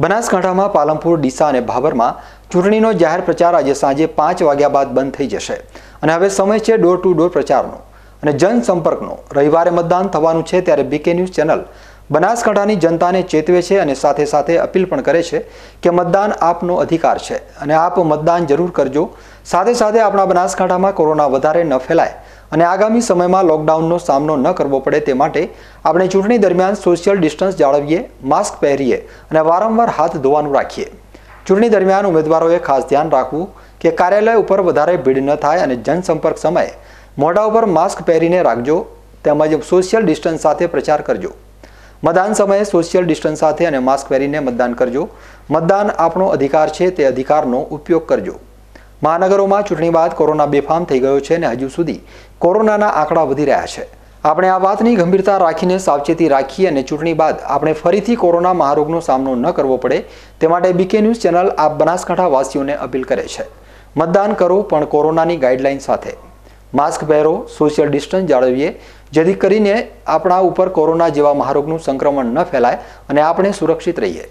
બનાસકાંઠામાં પાલનપુર, ડીસા અને ભાભરમાં ચૂંટણીનો જાહેર પ્રચાર આજે સાંજે પાંચ વાગ્યા બાદ બંધ થઈ જશે. અને હવે સમય છે ડોર ટુ ડોર પ્રચારનો. અને જનસંપર્કનો. રવિવારે મતદાન થવાનું છે ત્યારે બીકે ન્યૂઝ ચેનલ બનાસકાંઠાની જનતાને ચેતવે છે અને સાથે સાથે અપીલ પણ કરે છે કે મતદાન આપનો અધિકાર છે અને આપ મતદાન જરૂર કરજો. સાથે સાથે આપણા બનાસકાંઠામાં કોરોના વધારે ન ફેલાય અને આગામી સમયમાં લોકડાઉનનો સામનો ન કરવો પડે તે માટે આપણે ચૂંટણી દરમિયાન સોશિયલ ડિસ્ટન્સ જાળવીએ, માસ્ક પહેરીએ અને વારંવાર હાથ ધોવાનું રાખીએ. ચૂંટણી દરમિયાન ઉમેદવારોએ ખાસ ધ્યાન રાખવું કે કાર્યાલય ઉપર વધારે ભીડ ન થાય અને જનસંપર્ક સમયે મોઢા ઉપર માસ્ક પહેરીને રાખજો તેમજ સોશિયલ ડિસ્ટન્સ સાથે પ્રચાર કરજો. મતદાન સમયે સોશિયલ ડિસ્ટન્સ સાથે અને માસ્ક પહેરીને મતદાન કરજો. મતદાન આપણો અધિકાર છે, તે અધિકારનો ઉપયોગ કરજો. મહાનગરોમાં ચૂંટણી બાદ કોરોના બેફામ થઈ ગયો છે અને હજુ સુધી કોરોનાના આંકડા વધી રહ્યા છે. આપણે આ વાતની ગંભીરતા રાખીને સાવચેતી રાખી અને ચૂંટણી બાદ આપણે ફરીથી કોરોના મહારોગનો સામનો ન કરવો પડે, તે માટે બીકે ન્યૂઝ ચેનલ આ બનાસકાંઠા વાસીઓને અપીલ કરે છે. મતદાન કરો, પણ કોરોનાની ગાઈડલાઈન સાથે. માસ્ક પહેરો સોશિયલ ડિસ્ટન્સ જાળવીએ, જેથી કરીને આપણા ઉપર કોરોના જેવા મહારોગનું સંક્રમણ ન ફેલાય અને આપણે સુરક્ષિત રહીએ.